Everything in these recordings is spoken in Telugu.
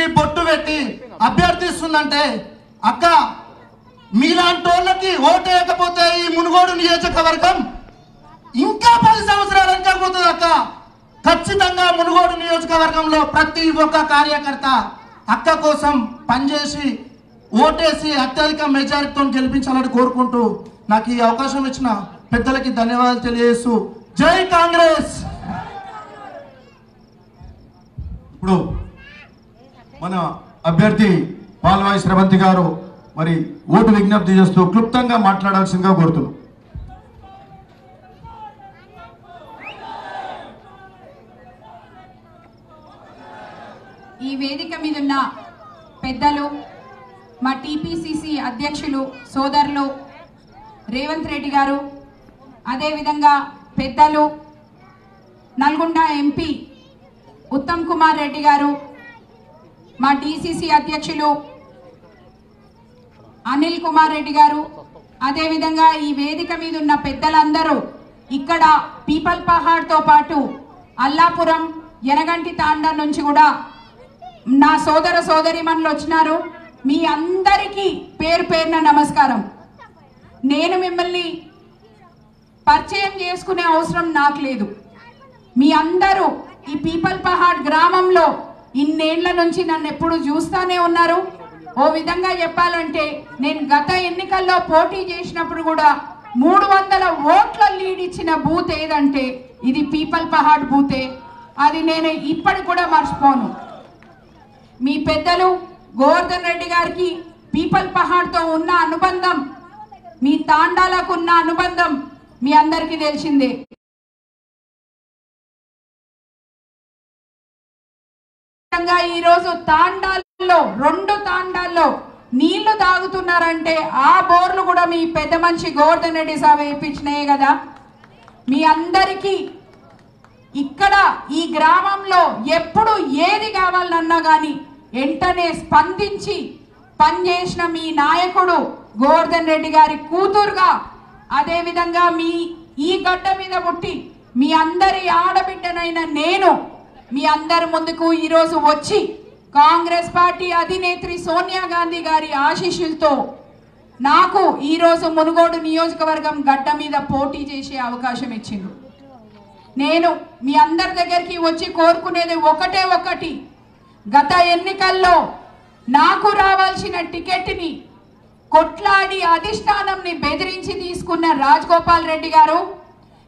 నుదుటికి బొట్టు పెట్టి అభ్యర్థిస్తుందంటే అక్క మీలాంటి వాళ్ళకి ఓటేయకపోతే ఈ మునుగోడు నియోజకవర్గం ఇంకా పది సంవత్సరాలు వెనకపోతుంది అక్క. ఖచ్చితంగా మునుగోడు నియోజకవర్గంలో ప్రతి ఒక్క కార్యకర్త అక్క కోసం పనిచేసి ఓటేసి అత్యధిక మెజారిటీతో గెలిపించాలని కోరుకుంటూ నాకు ఈ అవకాశం ఇచ్చిన పెద్దలకి ధన్యవాదాలు తెలియజేస్తూ జై కాంగ్రెస్. ఇప్పుడు మన అభ్యర్థి పాల్వాయి శ్రవంతి గారు మరి ఓటు విజ్ఞప్తి చేస్తూ క్లుప్తంగా మాట్లాడాల్సిందిగా కోరుతున్నాం. ఈ వేదిక మీద ఉన్న పెద్దలు మా టీపీసీసీ అధ్యక్షులు సోదరులు రేవంత్ రెడ్డి గారు అదేవిధంగా పెద్దలు నల్గొండ ఎంపీ ఉత్తమ్ కుమార్ రెడ్డి గారు మా టీసీసీ అధ్యక్షులు అనిల్ కుమార్ రెడ్డి గారు అదేవిధంగా ఈ వేదిక మీద ఉన్న పెద్దలందరూ ఇక్కడ పీపల్ పహాడ్తో పాటు అల్లాపురం ఎనగంటి తాండా నుంచి కూడా నా సోదర సోదరిమణులు వచ్చినారు. మీ అందరికీ పేరు పేరున నమస్కారం. నేను మిమ్మల్ని పరిచయం చేసుకునే అవసరం నాకు లేదు. మీ అందరూ ఈ పీపల్ పహాడ్ గ్రామంలో ఇన్నేళ్ళ నుంచి నన్ను ఎప్పుడు చూస్తానే ఉన్నారు. ఓ విధంగా చెప్పాలంటే నేను గత ఎన్నికల్లో పోటీ చేసినప్పుడు కూడా మూడు వందల ఓట్ల లీడ్ ఇచ్చిన బూత్ ఏదంటే ఇది పీపల్ పహాడ్ బూతే. అది నేను ఇప్పటి కూడా మర్చిపోను. మీ పెద్దలు గోవర్ధన్ రెడ్డి గారికి పీపల్ పహాడ్తో ఉన్న అనుబంధం మీ తాండాలకు ఉన్న అనుబంధం మీ అందరికీ తెలిసిందే. విధంగా ఈరోజు తాండాల్లో రెండు తాండాల్లో నీళ్ళు తాగుతున్నారంటే ఆ బోర్లు కూడా మీ పెద్ద మనిషి గోవర్ధన్ రెడ్డి సాబ్ వేయించినాయే కదా. మీ అందరికీ ఇక్కడ ఈ గ్రామంలో ఎప్పుడు ఏది కావాలన్నా కానీ వెంటనే స్పందించి పనిచేసిన మీ నాయకుడు గోవర్ధన్ రెడ్డి గారి కూతురుగా అదేవిధంగా మీ ఈ గడ్డ మీద పుట్టి మీ అందరి ఆడబిడ్డనైన నేను మీ అందరి ముందుకు ఈరోజు వచ్చి కాంగ్రెస్ పార్టీ అధినేత్రి సోనియా గాంధీ గారి ఆశీస్సులతో నాకు ఈరోజు మునుగోడు నియోజకవర్గం గడ్డ మీద పోటీ చేసే అవకాశం ఇచ్చింది. నేను మీ అందరి దగ్గరికి వచ్చి కోరుకునేది ఒకటే ఒకటి. గత ఎన్నికల్లో నాకు రావాల్సిన టికెట్ని కొట్లాడి అధిష్టానంని బెదిరించి తీసుకున్న రాజగోపాల్ రెడ్డి గారు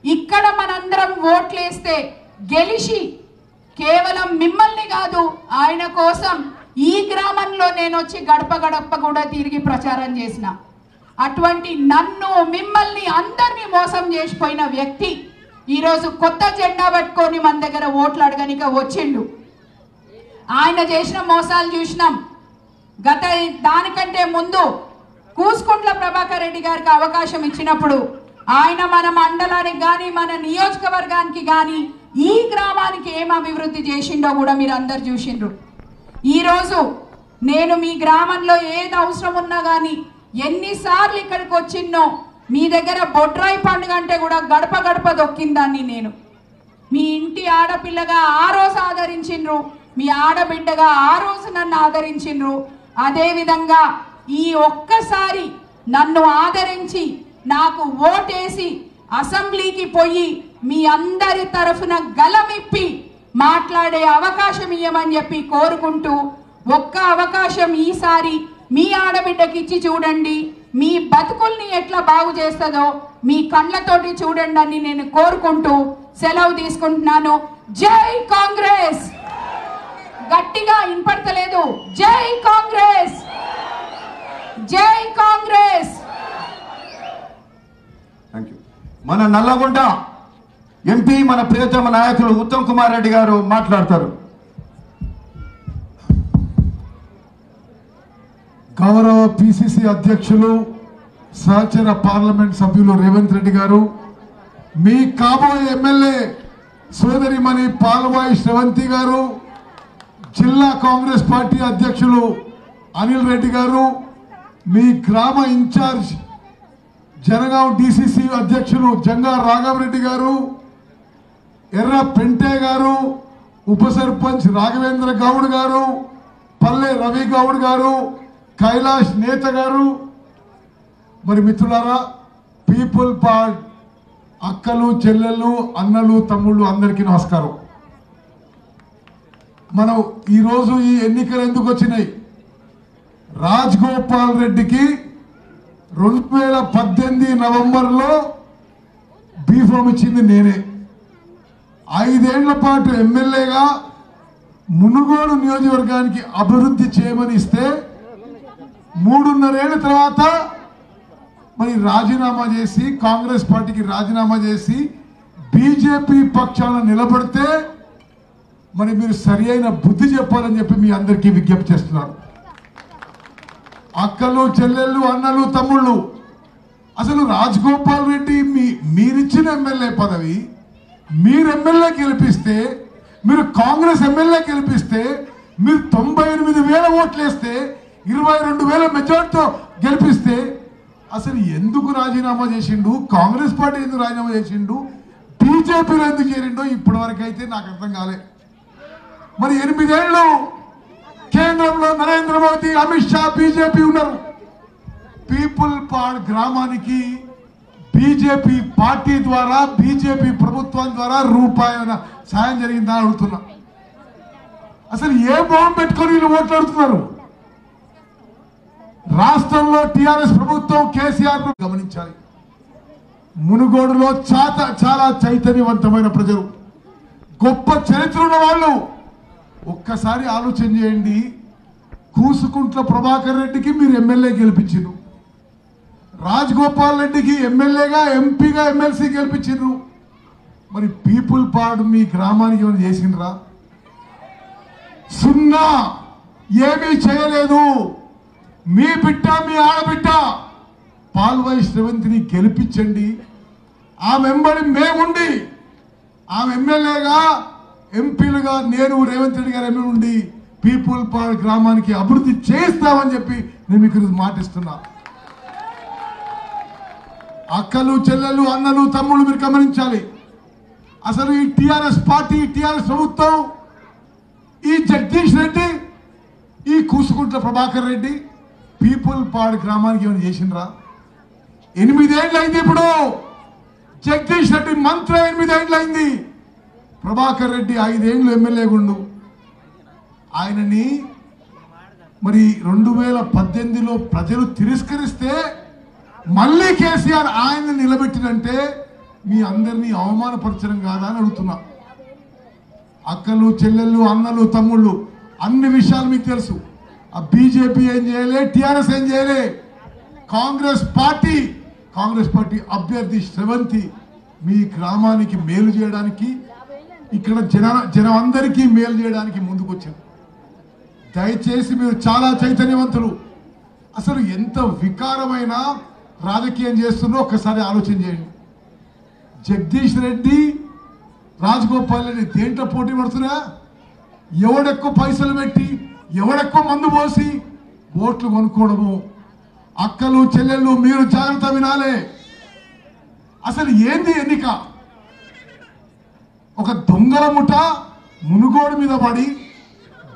ఇక్కడ మనందరం ఓట్లేస్తే గెలిచి కేవలం మిమ్మల్ని కాదు ఆయన కోసం ఈ గ్రామంలో నేను వచ్చి గడప గడప కూడా తిరిగి ప్రచారం చేసిన. అటువంటి నన్ను మిమ్మల్ని అందరినీ మోసం చేసిపోయిన వ్యక్తి ఈరోజు కొత్త జెండా పట్టుకొని మన దగ్గర ఓట్లు అడగనిక వచ్చిండు. ఆయన చేసిన మోసాలు చూసినాం. గత దానికంటే ముందు కూసుకుంట్ల ప్రభాకర్ రెడ్డి గారికి అవకాశం ఇచ్చినప్పుడు ఆయన మన మండలానికి కానీ మన నియోజకవర్గానికి కానీ ఈ గ్రామానికి ఏం అభివృద్ధి చేసిండో కూడా మీరు అందరు చూసిండ్రు. ఈరోజు నేను మీ గ్రామంలో ఏది అవసరం ఉన్నా కానీ ఎన్నిసార్లు ఇక్కడికి వచ్చిన్నో మీ దగ్గర బొడ్రాయి పండుగ అంటే కూడా గడప గడప దొక్కిందాన్ని నేను. మీ ఇంటి ఆడపిల్లగా ఆ రోజు ఆదరించిండ్రు మీ ఆడబిడ్డగా ఆ రోజు నన్ను ఆదరించిండ్రు. అదేవిధంగా ఈ ఒక్కసారి నన్ను ఆదరించి నాకు ఓటేసి అసెంబ్లీకి పోయి మీ అందరి తరఫున గలమిప్పి మాట్లాడే అవకాశం ఇవ్వమని చెప్పి కోరుకుంటూ ఒక్క అవకాశం ఈసారి మీ ఆడబిడ్డకి ఇచ్చి చూడండి. మీ బతుకుల్ని ఎట్లా బాగు చేస్తుందో మీ కళ్ళతోటి చూడండి అని నేను కోరుకుంటూ సెలవు తీసుకుంటున్నాను. జై కాంగ్రెస్! గట్టిగా వినపడతలేదు. జై కాంగ్రెస్! జై కాంగ్రెస్! మన నల్లగొండ ఎంపీ మన ప్రియతమ నాయకులు ఉత్తమ్ కుమార్ రెడ్డి గారు మాట్లాడతారు. గౌరవ పిసిసి అధ్యక్షులు సహచర పార్లమెంట్ సభ్యులు రేవంత్ రెడ్డి గారు మీ కాబోయే ఎమ్మెల్యే సోదరిమణి పాల్వాయి శ్రవంతి గారు జిల్లా కాంగ్రెస్ పార్టీ అధ్యక్షులు అనిల్ రెడ్డి గారు మీ గ్రామ ఇన్ఛార్జ్ జనగాం డిసిసి అధ్యక్షులు జంగా రాఘవరెడ్డి గారు ఎర్ర పెంటే గారు ఉప సర్పంచ్ రాఘవేంద్ర గౌడ్ గారు పల్లె రవి గౌడ్ గారు కైలాష్ నేత గారు. మరి మిత్రులారా పీపుల్ పార్ట్ అక్కలు చెల్లెళ్ళు అన్నలు తమ్ముళ్ళు అందరికీ నమస్కారం. మనం ఈరోజు ఈ ఎన్నికలు ఎందుకు వచ్చినాయి? రాజ్ గోపాల్ రెడ్డికి రెండు వేల పద్దెనిమిది నవంబర్లో బీఫామ్ ఇచ్చింది నేనే. ఐదేళ్ళ పాటు ఎమ్మెల్యేగా మునుగోడు నియోజకవర్గానికి అభివృద్ధి చేయమని ఇస్తే మూడున్నరేళ్ళ తర్వాత మరి రాజీనామా చేసి కాంగ్రెస్ పార్టీకి రాజీనామా చేసి బీజేపీ పక్షాన నిలబడితే మరి మీరు సరి అయిన బుద్ధి చెప్పాలని చెప్పి మీ అందరికీ విజ్ఞప్తి చేస్తున్నారు అక్కలు చెల్లెళ్ళు అన్నలు తమ్ముళ్ళు అసలు రాజగోపాల్ రెడ్డి మీ మీరిచ్చిన ఎమ్మెల్యే పదవి మీరు ఎమ్మెల్యే గెలిపిస్తే మీరు కాంగ్రెస్ ఎమ్మెల్యే గెలిపిస్తే మీరు తొంభై ఎనిమిది వేల ఓట్లు వేస్తే ఇరవై రెండు వేల మెజార్టీతో గెలిపిస్తే అసలు ఎందుకు రాజీనామా చేసిండు? కాంగ్రెస్ పార్టీ ఎందుకు రాజీనామా చేసిండు? బీజేపీలో ఎందుకు చేరిండో ఇప్పటి అయితే నాకు అర్థం కాలే. మరి ఎనిమిదేళ్ళు కేంద్రంలో నరేంద్ర మోదీ అమిత్ షా బీజేపీ ఉన్నారు. పీపుల్ పాడ్ గ్రామానికి బీజేపీ పార్టీ ద్వారా బీజేపీ ప్రభుత్వం ద్వారా రూపాయల సాయం జరిగిందా అని అడుగుతున్నా. అసలు ఏ బాంబు పెట్టుకొని వీళ్ళు ఓట్లాడుతున్నారు రాష్ట్రంలో టిఆర్ఎస్ ప్రభుత్వం కేసీఆర్ గమనించాలి. మునుగోడులో చాత చాలా చైతన్యవంతమైన ప్రజలు. గొప్ప చరిత్ర ఉన్న వాళ్ళు. ఒక్కసారి ఆలోచన చేయండి. కూసుకుంట్ల ప్రభాకర్ రెడ్డికి మీరు ఎమ్మెల్యే గెలిపించారు రాజగోపాల్ రెడ్డికి ఎమ్మెల్యేగా ఎంపీగా ఎమ్మెల్సీ గెలిపించారు మరి పీపుల్ పార్ట్ మీ గ్రామానికి ఏమైనా చేసిండ్రా? సున్నా ఏమీ చేయలేదు. మీ బిడ్డ మీ ఆడబిడ్డ పాల్వాయి శ్రవంతిని గెలిపించండి. ఆ మెంబర్ని మేముండి ఆమె ఎమ్మెల్యేగా ఎంపీలుగా నేను రేవంత్ రెడ్డి గారు ఎమ్మెల్యే ఉండి పీపుల్ పార్క్ గ్రామానికి అభివృద్ధి చేస్తామని చెప్పి నేను మీకు మాటిస్తున్నాను మాటిస్తున్నా. అక్కలు చెల్లెలు అన్నలు తమ్ముళ్ళు మీరు గమనించాలి. అసలు ఈ టిఆర్ఎస్ పార్టీ టిఆర్ఎస్ ప్రభుత్వం ఈ జగదీష్ రెడ్డి ఈ కూసుకుంట్ల ప్రభాకర్ రెడ్డి పీపుల్ పాడ్ గ్రామానికి ఏమైనా చేసిండ్రా? ఎనిమిదేళ్ళు అయింది ఇప్పుడు. జగదీష్ రెడ్డి మంత్రి ఎనిమిదేళ్ళు అయింది. ప్రభాకర్ రెడ్డి ఐదేళ్ళు ఎమ్మెల్యే గుండు. ఆయనని మరి రెండు వేల పద్దెనిమిదిలో ప్రజలు తిరస్కరిస్తే మళ్ళీ కేసీఆర్ ఆయన నిలబెట్టినంటే మీ అందరినీ అవమానపరచడం కాదా అని అడుగుతున్నా. అక్కలు చెల్లెళ్ళు అన్నలు తమ్ముళ్ళు అన్ని విషయాలు మీకు తెలుసు. ఆ బీజేపీ ఏం చేయలే టిఆర్ఎస్ ఏం చేయలే. కాంగ్రెస్ పార్టీ కాంగ్రెస్ పార్టీ అభ్యర్థి శ్రవంతి మీ గ్రామానికి మేలు చేయడానికి ఇక్కడ జన జనం అందరికీ మేలు చేయడానికి ముందుకొచ్చింది దయచేసి మీరు చాలా చైతన్యవంతులు. అసలు ఎంత వికారమైన రాజకీయం చేస్తున్నారో ఒక్కసారి ఆలోచన చేయండి. జగదీష్ రెడ్డి రాజగోపాల్ రెడ్డి దేంట్లో పోటీ పడుతున్నా? ఎవడెక్కువ పైసలు పెట్టి ఎవడెక్కువ మందు పోసి ఓట్లు కొనుక్కోవడము అక్కలు చెల్లెళ్ళు మీరు జాగ్రత్త వినాలే. అసలు ఏంది ఎన్నిక? ఒక దొంగల ముఠ మునుగోడు మీద పడి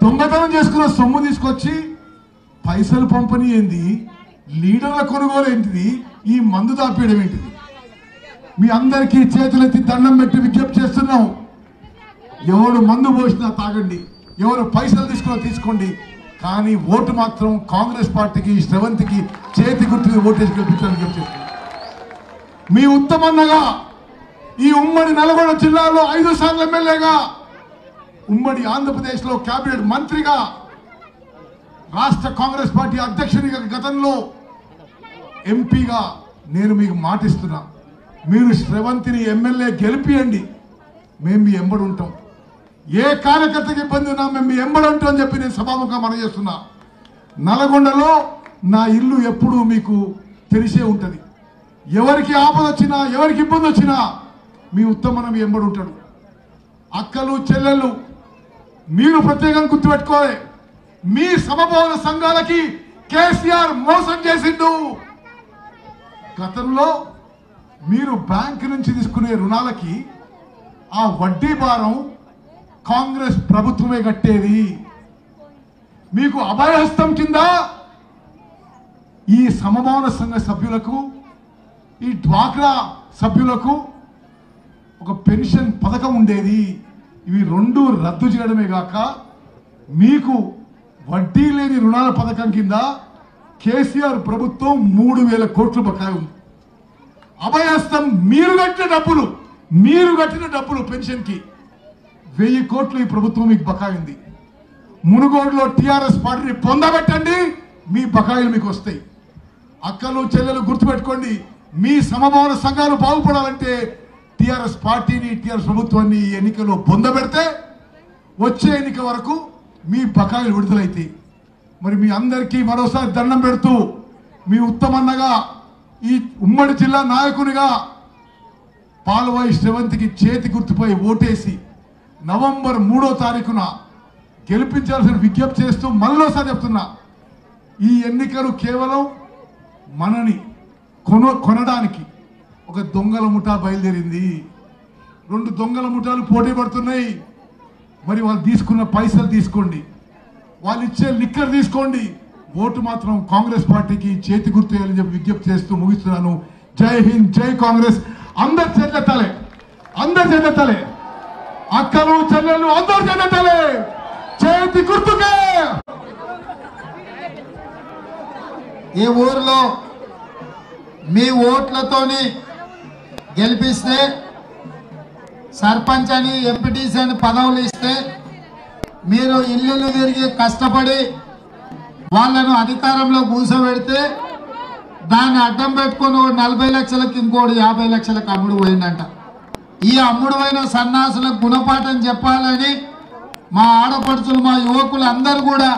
దొంగతనం చేసుకున్న సొమ్ము తీసుకొచ్చి పైసలు పంపని ఏంది లీడర్ల కొనుగోలు ఏంటిది? ఈ మందు దాపేయడం ఏంటిది? మీ అందరికీ చేతులెత్తి దండం పెట్టి విజ్ఞప్తి చేస్తున్నాం. ఎవరు మందు పోసినా తాగండి ఎవరు పైసలు తీసుకున్నా తీసుకోండి. కానీ ఓటు మాత్రం కాంగ్రెస్ పార్టీకి శ్రవంతికి చేతి గుర్తుకి ఓటేసి గెలిపించాలని విజ్ఞప్తి మీ ఉత్తమన్నగా ఈ ఉమ్మడి నల్గొండ జిల్లాలో ఐదు సార్లు ఎమ్మెల్యేగా ఉమ్మడి ఆంధ్రప్రదేశ్లో కేబినెట్ మంత్రిగా రాష్ట్ర కాంగ్రెస్ పార్టీ అధ్యక్షునిగా గతంలో ఎంపీగా నేను మీకు మాటిస్తున్నా. మీరు శ్రవంతిని ఎమ్మెల్యే గెలిపియండి. మేము మీ ఎంబడి ఉంటాం. ఏ కార్యకర్తకి ఇబ్బంది ఉన్నా మేము మీ ఎంబడి ఉంటాం అని చెప్పి నేను సభాముఖంగా మనం చేస్తున్నా. నల్గొండలో నా ఇల్లు ఎప్పుడూ మీకు తెలిసే ఉంటుంది. ఎవరికి ఆపద వచ్చినా ఎవరికి ఇబ్బంది వచ్చినా మీ ఉత్తమనం మీ ఎంబడి ఉంటాడు. అక్కలు చెల్లెళ్ళు మీరు ప్రత్యేకంగా గుర్తుపెట్టుకోవాలి. మీ సమభవన సంఘాలకి కేసీఆర్ మోసం చేసిండు. గతంలో మీరు బ్యాంక్ నుంచి తీసుకునే రుణాలకి ఆ వడ్డీ భారం కాంగ్రెస్ ప్రభుత్వమే కట్టేది. మీకు అభయహస్తం కింద ఈ సమభావన సంఘ సభ్యులకు ఈ డ్వాక్రా సభ్యులకు ఒక పెన్షన్ పథకం ఉండేది. ఇవి రెండు రద్దు చేయడమే కాక మీకు వడ్డీ లేని రుణాల పథకం కింద కేసీఆర్ ప్రభుత్వం మూడు వేల కోట్లు బకాయి ఉంది. అభయస్తం మీరు కట్టిన డబ్బులు మీరు కట్టిన డబ్బులు పెన్షన్కి వెయ్యి కోట్లు ఈ ప్రభుత్వం మీకు బకాయి ఉంది. మునుగోడులో టిఆర్ఎస్ పార్టీని పొందబెట్టండి మీ బకాయిలు మీకు వస్తాయి. అక్కలు చెల్లెలు గుర్తుపెట్టుకోండి మీ సమభావన సంఘాలు బాగుపడాలంటే టిఆర్ఎస్ పార్టీని టిఆర్ఎస్ ప్రభుత్వాన్ని ఈ ఎన్నికల్లో పొందబెడితే వచ్చే ఎన్నిక వరకు మీ బకాయిలు విడుదలైతాయి మరి మీ అందరికీ మరోసారి దండం పెడుతూ మీ ఉత్తమన్నగా ఈ ఉమ్మడి జిల్లా నాయకునిగా పాల్వాయి శ్రవంతికి చేతి గుర్తుపై ఓటేసి నవంబర్ మూడో తారీఖున గెలిపించాల్సిన విజ్ఞప్తి చేస్తూ మళ్ళీసారి చెప్తున్నా ఈ ఎన్నికలు కేవలం మనని కొన కొనడానికి ఒక దొంగల ముఠా బయలుదేరింది. రెండు దొంగల ముఠాలు పోటీ పడుతున్నాయి. మరి వాళ్ళు తీసుకున్న పైసలు తీసుకోండి. వాళ్ళు ఇచ్చే లిక్కర్ తీసుకోండి. ఓటు మాత్రం కాంగ్రెస్ పార్టీకి చేతి గుర్తు వేయాలని చెప్పి విజ్ఞప్తి చేస్తూ ముగిస్తున్నాను. జై హింద్ జై కాంగ్రెస్. అందరు చెల్లెత్తాలే అందరు చెల్లెత్తాలే అక్కలు చెల్లెలు అందరు చెల్లెత్తాలే చేతి గుర్తుకే. ఈ ఊరిలో మీ ఓట్లతోని గెలిపిస్తే సర్పంచ్ అని ఎంపీటీసీ అని పదవులు ఇస్తే మీరు ఇల్లు తిరిగి కష్టపడి వాళ్ళను అధికారంలో కూర్చోబెడితే దాన్ని అడ్డం పెట్టుకొని ఒక నలభై లక్షలకు ఇంకోటి యాభై లక్షలకు అమ్ముడు పోయిందంట. ఈ అమ్ముడు అయిన సన్నాసులకు గుణపాఠం చెప్పాలని మా ఆడపడుచులు మా యువకులు అందరూ కూడా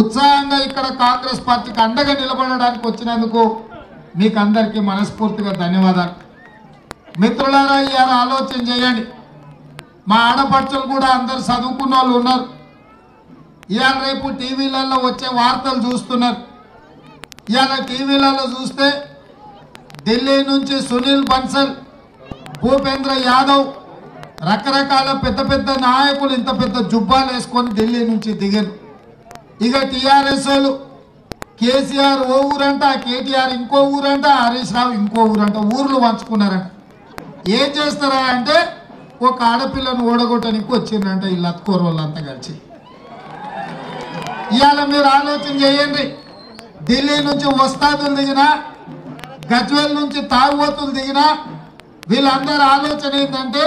ఉత్సాహంగా ఇక్కడ కాంగ్రెస్ పార్టీకి అండగా నిలబడడానికి వచ్చినందుకు మీకు అందరికీ మనస్ఫూర్తిగా ధన్యవాదాలు. మిత్రులారా ఇవాళ ఆలోచన చేయండి. మా ఆడపడుచులు కూడా అందరు చదువుకున్న వాళ్ళు ఉన్నారు. ఇవాళ రేపు టీవీలలో వచ్చే వార్తలు చూస్తున్నారు. ఇవాళ టీవీలలో చూస్తే ఢిల్లీ నుంచి సునీల్ బన్సల్ భూపేంద్ర యాదవ్ రకరకాల పెద్ద పెద్ద నాయకులు ఇంత పెద్ద జుబ్బాలు వేసుకొని ఢిల్లీ నుంచి దిగారు. ఇక టీఆర్ఎస్ వాళ్ళు కేసీఆర్ ఓ ఊరంట కేటీఆర్ ఇంకో ఊరంట హరీష్ రావు ఇంకో ఊరంట ఊర్లు పంచుకున్నారంట. ఏం చేస్తారా అంటే ఒక ఆడపిల్లను ఓడగొట్టడానికి వచ్చిందంట ఈ లత్కోర్ వాళ్ళంతా కలిసి. ఇవాళ మీరు ఆలోచన చేయండి. ఢిల్లీ నుంచి వస్తాదులు దిగినా గజ్వేల్ నుంచి తాగుబోతులు దిగినా వీళ్ళందరి ఆలోచన ఏంటంటే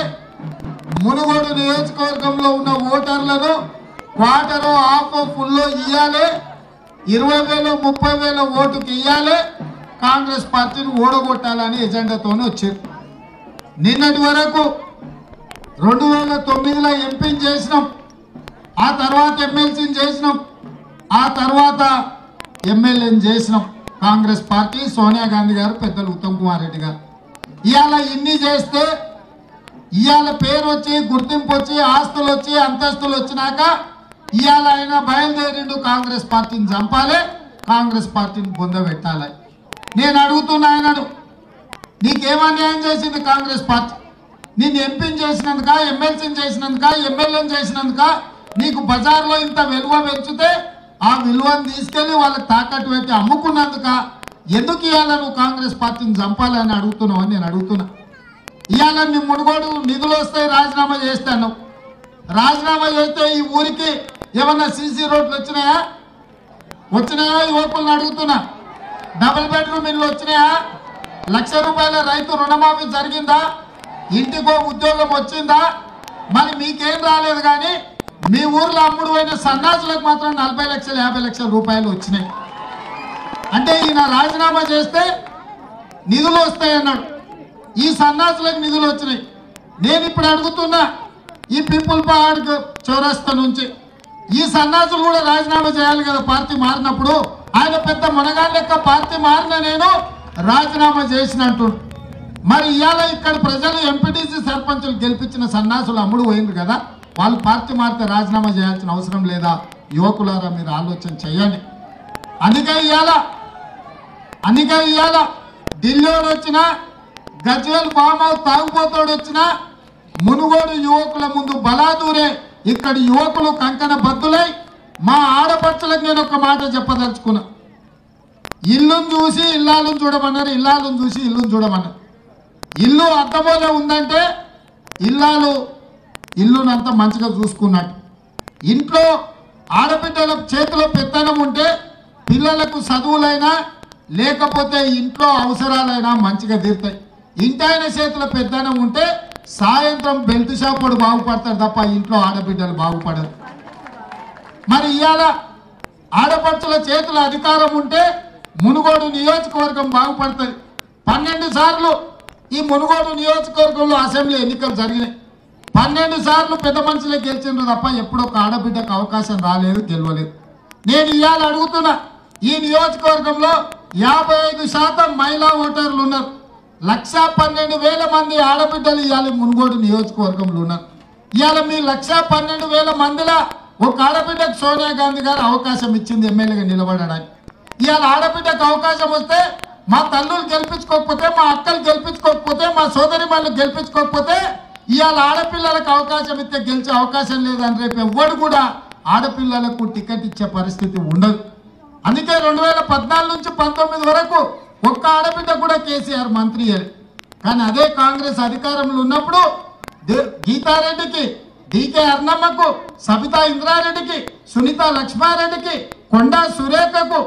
మునుగోడు నియోజకవర్గంలో ఉన్న ఓటర్లను క్వార్టరు హాఫ్ ఫుల్లో ఇయ్యాలి ఇరవై వేల ముప్పై వేల ఓటుకి ఇయ్యాలి కాంగ్రెస్ పార్టీని ఓడగొట్టాలని ఎజెండాతోనే వచ్చారు. నిన్నటి వరకు రెండు వేల తొమ్మిదిలో ఎంపీని చేసినాం. ఆ తర్వాత ఎమ్మెల్సీని చేసినాం. ఆ తర్వాత ఎమ్మెల్యేని చేసినాం. కాంగ్రెస్ పార్టీ సోనియా గాంధీ గారు పెద్దలు ఉత్తమ్ కుమార్ రెడ్డి గారు. ఇవాళ ఇన్ని చేస్తే ఇవాళ పేరు వచ్చి గుర్తింపు వచ్చి ఆస్తులు వచ్చి అంతస్తులు వచ్చినాక ఇవాళ ఆయన బయలుదేరిండు కాంగ్రెస్ పార్టీని చంపాలి కాంగ్రెస్ పార్టీని పొందబెట్టాలి నేను అడుగుతున్నా ఆయనను నీకేమన్యాయం చేసింది కాంగ్రెస్ పార్టీ? నేను ఎంపీని చేసినందుక ఎమ్మెల్సీని చేసినందుక ఎమ్మెల్యేని చేసినందుక నీకు బజార్లో ఇంత విలువ పెంచితే ఆ విలువను తీసుకెళ్ళి వాళ్ళకి తాకట్టు పెట్టి అమ్ముకున్నందుక ఎందుకు ఇవాళ నువ్వు కాంగ్రెస్ పార్టీని చంపాలి అని అడుగుతున్నావు అని నేను అడుగుతున్నా. ఇవాళ నీ మునుగోడు నిధులు వస్తాయి రాజీనామా చేస్తాను రాజీనామా చేస్తే ఈ ఊరికి ఏమన్నా సీసీ రోడ్లు వచ్చినాయా? వచ్చినాయా? యువకులను అడుగుతున్నా. డబుల్ బెడ్రూమ్ ఇల్లు వచ్చినాయా? లక్ష రూపాయల రైతు రుణమాఫీ జరిగిందా? ఇంటికో ఉద్యోగం వచ్చిందా? మరి మీకేం రాలేదు కానీ మీ ఊర్లో అమ్ముడు పోయిన సన్నాసులకు మాత్రం నలభై లక్షలు యాభై లక్షల రూపాయలు వచ్చినాయి. అంటే ఈయన రాజీనామా చేస్తే నిధులు వస్తాయన్నాడు. ఈ సన్నాసులకు నిధులు వచ్చినాయి. నేను ఇప్పుడు అడుగుతున్నా ఈ పీపుల్ పార్క్ చౌరస్తా నుంచి. ఈ సన్నాసులు కూడా రాజీనామా చేయాలి కదా పార్టీ మారినప్పుడు. ఆయన పెద్ద మునగాళ్ళ పార్టీ మారిన నేను రాజీనామా చేసినట్టు. మరి ఇవాళ ఇక్కడ ప్రజలు ఎంపీటీసీ సర్పంచులు గెలిపించిన సన్నాసులు అమ్ముడు పోయింది కదా. వాళ్ళు పార్టీ మారితే రాజీనామా చేయాల్సిన అవసరం లేదా? యువకులారా మీరు ఆలోచన చేయండి. అందుకే ఇవాళ అందుకే ఇవాళ ఢిల్లీలో వచ్చిన గజ్వేల్ ఫామ్ హౌస్ తాగుపోతాడు వచ్చిన మునుగోడు యువకుల ముందు బలాదూరే. ఇక్కడ యువకులు కంకణ బద్దులై మా ఆడపడుచులకు నేను ఒక మాట చెప్పదలుచుకున్నా. ఇల్లును చూసి ఇల్లాలను చూడమన్నారు ఇల్లాలను చూసి ఇల్లును చూడమన్నారు. ఇల్లు అద్దమోలే ఉందంటే ఇల్లాలు ఇల్లునంతా మంచిగా చూసుకున్నట్టు. ఇంట్లో ఆడబిడ్డల చేతిలో పెత్తనం ఉంటే పిల్లలకు చదువులైనా లేకపోతే ఇంట్లో అవసరాలైనా మంచిగా తీరుతాయి. ఇంటాయన చేతిలో పెత్తనం ఉంటే సాయంత్రం బెల్ట్ షాపుడు బాగుపడతారు బాగుపడతాడు తప్ప ఇంట్లో ఆడబిడ్డలు బాగుపడరు. మరి ఇవాళ ఆడపడుచుల చేతుల అధికారం ఉంటే మునుగోడు నియోజకవర్గం బాగుపడుతుంది. పన్నెండు సార్లు ఈ మునుగోడు నియోజకవర్గంలో అసెంబ్లీ ఎన్నికలు జరిగినాయి. పన్నెండు సార్లు పెద్ద మనుషులే గెలిచిండ్రు తప్ప ఎప్పుడు ఒక ఆడబిడ్డకు అవకాశం రాలేదు గెలవలేదు. నేను ఇవాళ అడుగుతున్నా ఈ నియోజకవర్గంలో యాభై ఐదు శాతం మహిళా ఓటర్లు ఉన్నారు. లక్ష పన్నెండు వేల మంది ఆడబిడ్డలు ఇవాళ మునుగోడు నియోజకవర్గంలో ఉన్నారు. ఇవాళ మీ లక్ష పన్నెండు వేల మందిలో ఒక ఆడబిడ్డకు సోనియా గాంధీ గారు అవకాశం ఇచ్చింది ఎమ్మెల్యేగా నిలబడడానికి. ఇవాళ ఆడబిడ్డకు అవకాశం వస్తే మా తల్లులు గెలిపించుకోకపోతే మా అక్కలు గెలిపించుకోకపోతే మా సోదరి వాళ్ళు గెలిపించుకోకపోతే ఇవాళ ఆడపిల్లలకు అవకాశం ఇస్తే గెలిచే అవకాశం లేదని రేపు ఎవ్వడు కూడా ఆడపిల్లలకు టికెట్ ఇచ్చే పరిస్థితి ఉండదు. అందుకే రెండు వేల పద్నాలుగు నుంచి పంతొమ్మిది వరకు ఒక్క ఆడబిడ్డ కూడా కేసీఆర్ మంత్రి కానీ అదే కాంగ్రెస్ అధికారంలో ఉన్నప్పుడు గీతారెడ్డికి డికే అర్ణమ్మకు సబితా ఇంద్రారెడ్డికి సునీత లక్ష్మారెడ్డికి కొండా సురేఖకు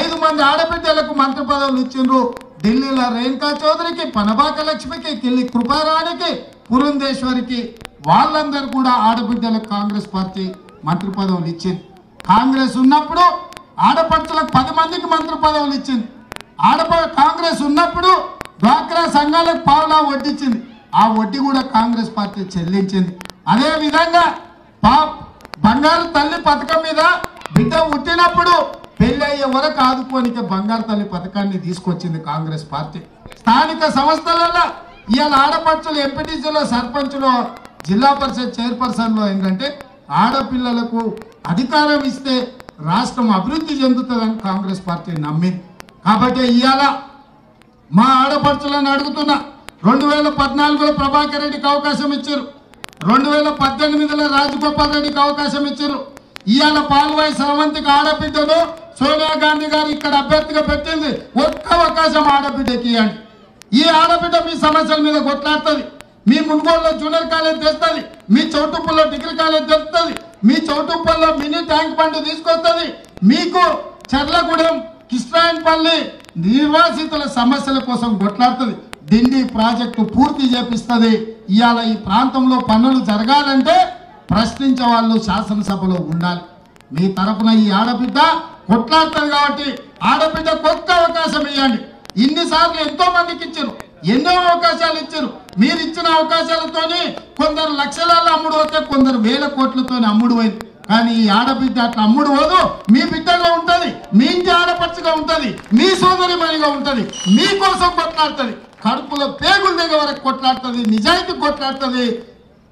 ఐదు మంది ఆడబిడ్డలకు మంత్రి పదవులు ఇచ్చిండ్రు. ఢిల్లీలో రేణుకా చౌదరికి పనబాక లక్ష్మికి కిల్లి కృపారానికి పురంధేశ్వరికి వాళ్ళందరూ కూడా ఆడబిడ్డలకు కాంగ్రెస్ పార్టీ మంత్రి పదవులు ఇచ్చింది. కాంగ్రెస్ ఉన్నప్పుడు ఆడపడుచులకు పది మందికి మంత్రి పదవులు ఇచ్చింది. ఆడప కాంగ్రెస్ ఉన్నప్పుడు డ్వాక్రా సంఘాలకు పావులా వడ్డిచ్చింది. ఆ వడ్డీ కూడా కాంగ్రెస్ పార్టీ చెల్లించింది. అదే విధంగా పా బంగారు తల్లి పథకం మీద బిడ్డ పుట్టినప్పుడు పెళ్ళి అయ్యే వరకు ఆదుకోనికే బంగారు తల్లి పథకాన్ని తీసుకొచ్చింది కాంగ్రెస్ పార్టీ. స్థానిక సంస్థలలో ఇవాళ ఆడపడుచులు ఎంపీటీసీలో సర్పంచ్లో జిల్లా పరిషత్ చైర్పర్సన్లో ఏంటంటే ఆడపిల్లలకు అధికారం ఇస్తే రాష్ట్రం అభివృద్ధి చెందుతుందని కాంగ్రెస్ పార్టీ నమ్మింది. కాబట్టి ఇవాళ మా ఆడపడుచులను అడుగుతున్నా రెండు వేల పద్నాలుగులో ప్రభాకర్ రెడ్డికి అవకాశం ఇచ్చారు. రెండు వేల పద్దెనిమిదిలో రాజగోపాల్ రెడ్డికి అవకాశం ఇచ్చారు. ఇవాళ పాల్వాయి స్రవంతికి ఆడబిడ్డను సోనియా గాంధీ గారు ఇక్కడ అభ్యర్థిగా పెట్టింది. ఒక్క అవకాశం ఆడబిడ్డకి ఇవ్వండి. ఈ ఆడబిడ్డ మీ సమస్యల మీద కొట్లాడుతుంది. మీ మున్గోడులో జూనియర్ కాలేజ్ తెస్తుంది. మీ చౌటుప్పల్లో డిగ్రీ కాలేజ్ తెస్తుంది. మీ చౌటుప్పల్లో మినీ ట్యాంక్ బండ్ తీసుకొస్తుంది. మీకు చర్లగూడెం కిష్టాయన్పల్లి నిర్వాసితుల సమస్యల కోసం కొట్లాడుతుంది. ఢిల్లీ ప్రాజెక్టు పూర్తి చేపిస్తుంది. ఇవాళ ఈ ప్రాంతంలో పనులు జరగాలంటే ప్రశ్నించే వాళ్ళు శాసనసభలో ఉండాలి. మీ తరపున ఈ ఆడబిడ్డ కొట్లాడుతుంది కాబట్టి ఆడబిడ్డకు ఒక్క అవకాశం ఇవ్వండి ఇన్నిసార్లు ఎంతో మందికి ఇచ్చారు. ఎన్నో అవకాశాలు ఇచ్చారు. మీరు ఇచ్చిన అవకాశాలతోని కొందరు లక్షలలో అమ్ముడు పోతే కొందరు వేల కోట్లతోనే అమ్ముడు పోయింది. కానీ ఈ ఆడబిడ్డ అట్లా అమ్ముడు పోదు. మీ బిడ్డగా ఉంటుంది. మీ ఇంటి ఆడపడుచుగా ఉంటుంది. మీ సోదరి మనిగా మీ మీకోసం కొట్లాడుతుంది. కడుపులో పేగుల దగ్గర వరకు కొట్లాడుతుంది. నిజాయితీ కొట్లాడుతుంది.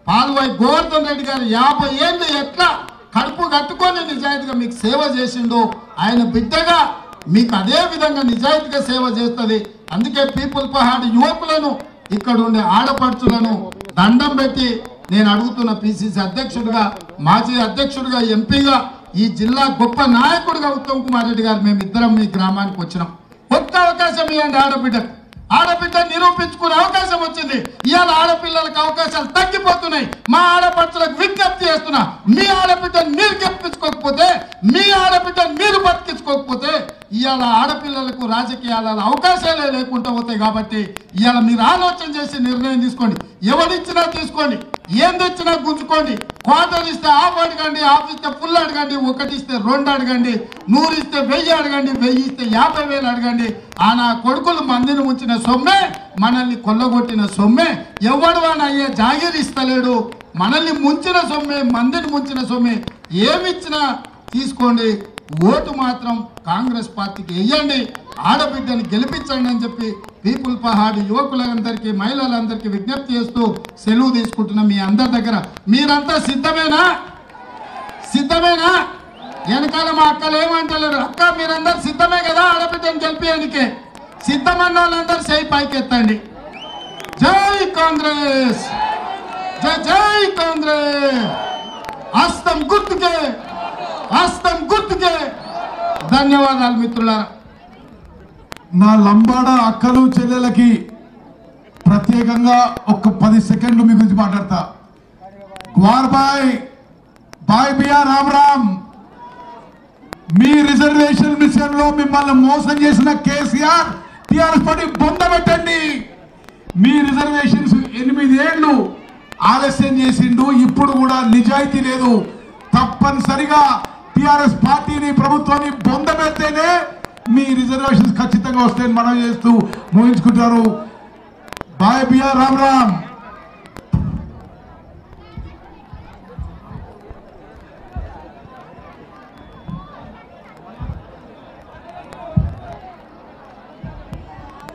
పాల్వాయి గోవర్ధన్ రెడ్డి గారు యాభై ఏళ్ళు ఎట్లా కడుపు కట్టుకొని నిజాయితీగా మీకు సేవ చేసిందో ఆయన బిడ్డగా మీకు అదే విధంగా నిజాయితీగా సేవ చేస్తుంది. అందుకే పీపుల్ పహాడ్ యువకులను ఇక్కడ ఉండే ఆడపడుచులను దండం పెట్టి నేను అడుగుతున్న పిసిసి అధ్యక్షుడిగా మాజీ అధ్యక్షుడిగా ఎంపీగా ఈ జిల్లా గొప్ప నాయకుడిగా ఉత్తమ్ కుమార్ రెడ్డి గారు మేము ఇద్దరం మీ గ్రామానికి వచ్చినాం. కొత్త అవకాశం ఇవ్వండి ఆడబిడ్డకు. ఆడబిడ్డ నిరూపించుకునే అవకాశం వచ్చింది. ఇవాళ ఆడపిల్లలకు అవకాశాలు తగ్గిపోతున్నాయి. మా ఆడపడుచులకు విజ్ఞప్తి చేస్తున్నా మీ ఆడబిడ్డ మీరు గెలిపించుకోకపోతే మీ ఆడబిడ్డ మీరు బతికించుకోకపోతే ఇవాళ ఆడపిల్లలకు రాజకీయాలలో అవకాశాలే లేకుండా పోతాయి కాబట్టి ఇవాళ మీరు ఆలోచన చేసి నిర్ణయం తీసుకోండి. ఎవరిచ్చినా తీసుకోండి. ఏం తెచ్చినా గుంజుకోండి. క్వార్టర్ ఇస్తే హాఫ్ అడగండి హాఫ్ ఇస్తే ఫుల్ అడగండి ఒకటి ఇస్తే రెండు అడగండి నూరు ఇస్తే వెయ్యి అడగండి వెయ్యి ఇస్తే యాభై వేలు అడగండి. ఆ నా కొడుకులు మందిని ఉంచిన సొమ్మే మనల్ని కొల్లగొట్టిన సొమ్మే. ఎవడు వాడు జాగీర్ ఇస్తలేడు. మనల్ని ముంచిన సొమ్మే మందిని ముంచిన సొమ్మే. ఏమిచ్చినా తీసుకోండి. ఓటు మాత్రం కాంగ్రెస్ పార్టీకి వెయ్యండి. ఆడబిడ్డని గెలిపించండి అని చెప్పి పీపుల్ పహాడ్ యువకులందరికీ మహిళలందరికీ విజ్ఞప్తి చేస్తూ సెలవు తీసుకుంటున్న మీ అందరి దగ్గర. మీరంతా సిద్ధమేనా? సిద్ధమేనా? వెనకాల మా అక్కలు ఏమంటలేరు అక్క మీరందరు సిద్ధమే కదా ఆడబిడ్డని గెలిపేయడానికే? సిద్ధమన్న వాళ్ళందరూ చేయి పైకెత్తండి. జై కాంగ్రెస్! జై జై కాంగ్రెస్! హస్తం గుర్తుకే! హస్తం గుర్తుకే! ధన్యవాదాలు మిత్రులారా. నా లంబాడ అక్కలు చెల్లెలకి ప్రత్యేకంగా ఒక పది సెకండ్లు మీ గురించి మాట్లాడతా. గ్వార్ బాయ్ బాయ్ బియా రామ్ రామ్. మీ రిజర్వేషన్ విషయంలో మిమ్మల్ని మోసం చేసిన కేసీఆర్ టిఆర్ఎస్ పార్టీ బొంద పెట్టండి. మీ రిజర్వేషన్స్ ఎనిమిదేళ్ళు ఆలస్యం చేసిండు ఇప్పుడు కూడా నిజాయితీ లేదు. తప్పనిసరిగా టిఆర్ఎస్ పార్టీని ప్రభుత్వాన్ని బొంద పెడితేనే మీ రిజర్వేషన్స్ ఖచ్చితంగా వస్తాయని మనం చేస్తూ ముగించుకుంటారు. Bye BR Ram Ram.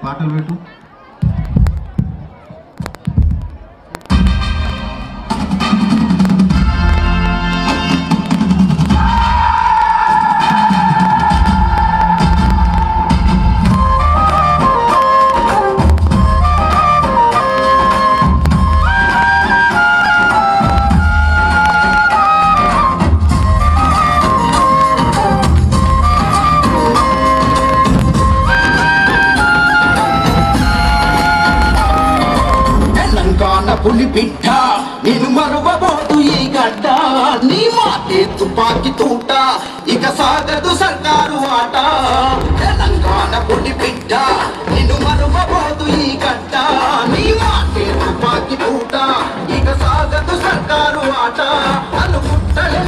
పాటలు పెట్టు. పులి పిట్ట నేను మరువబోతు ఈ గడ్డ. నీ మాటే తుపాకి తూట ఇక సాగదు సర్కారు ఆట. తెలంగాణ పులి పిట్ట నేను మరువబోతు ఈ గడ్డ. నీ మాటే తుపాకి తూట ఇక సాగదు సర్కారు ఆట. అనుకుంటలే